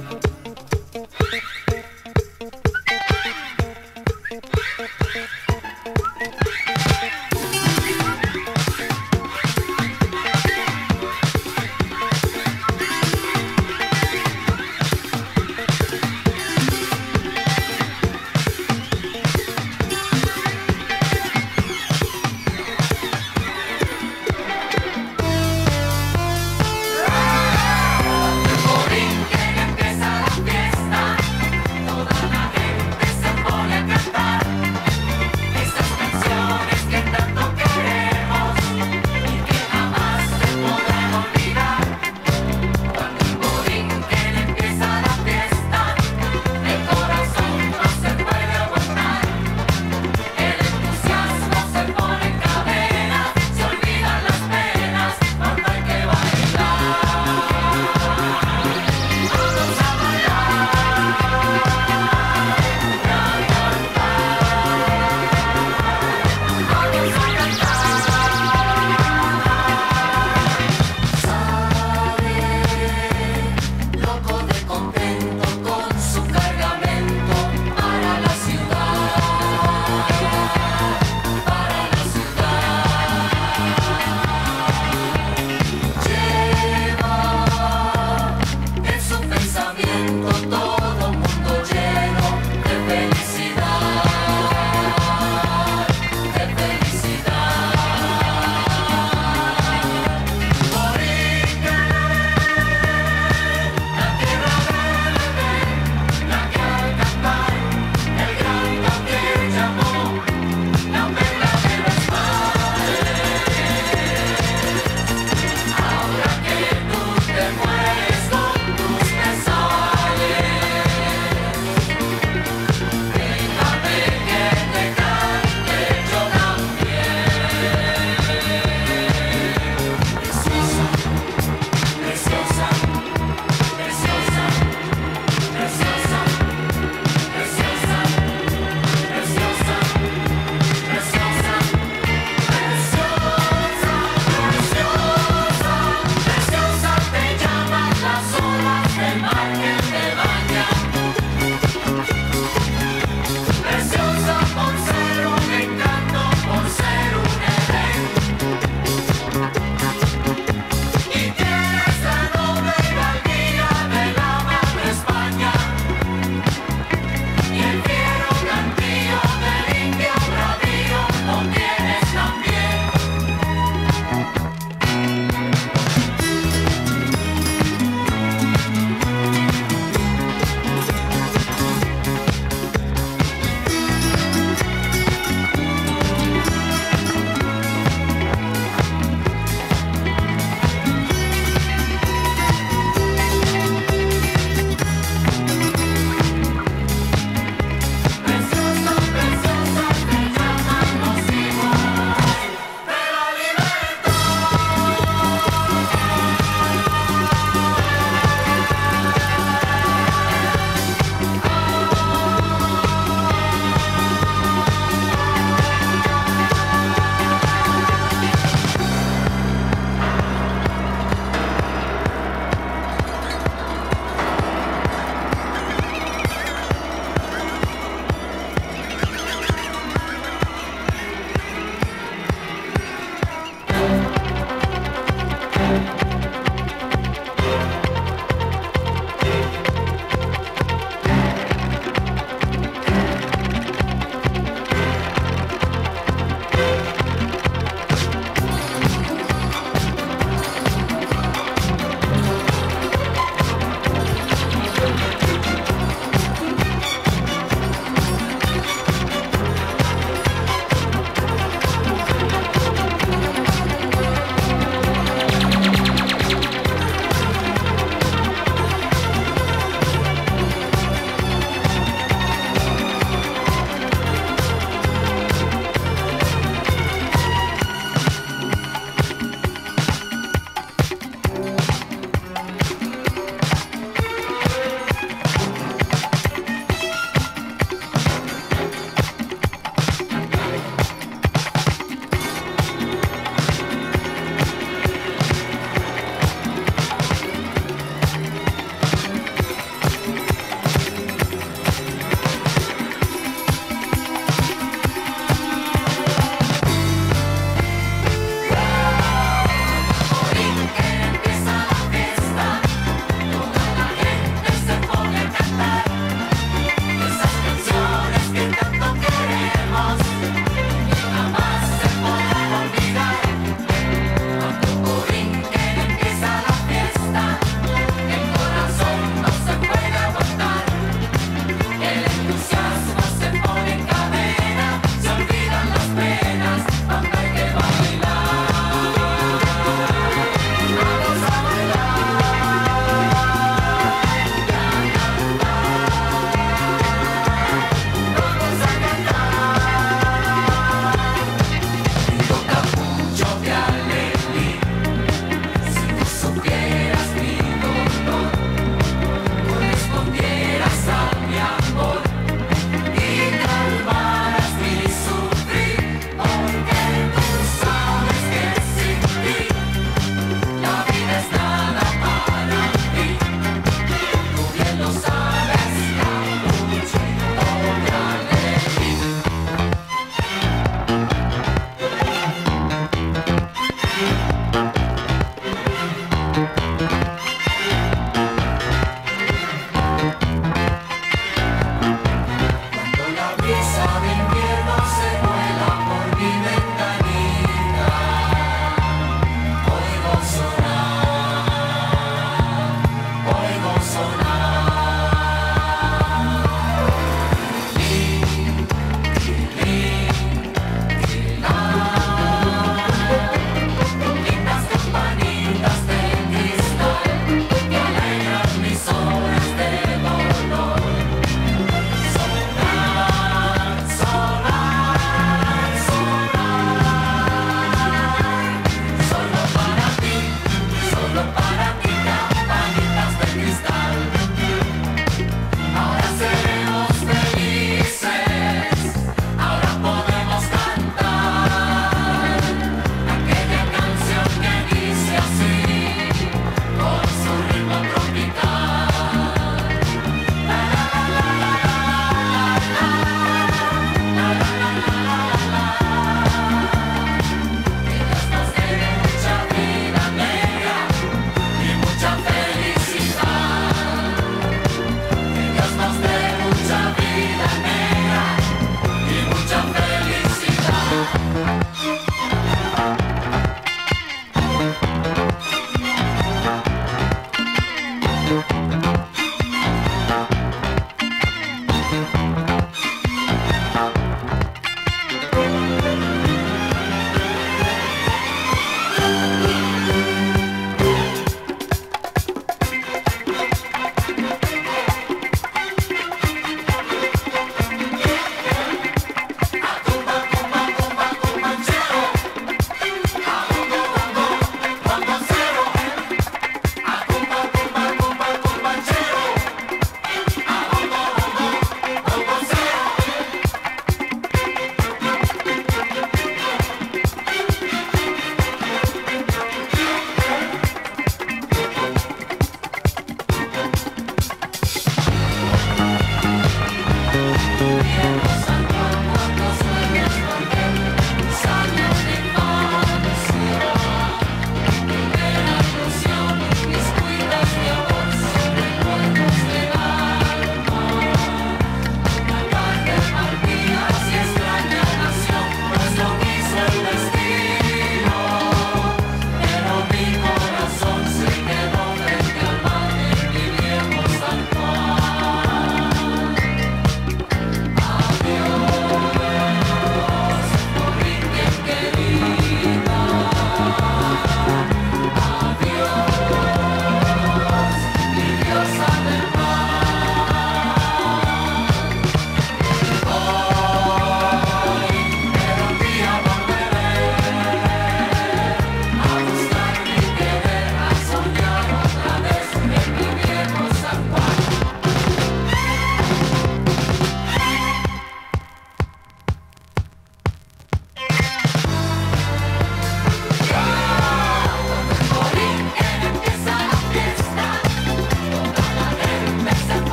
Borinquen empieza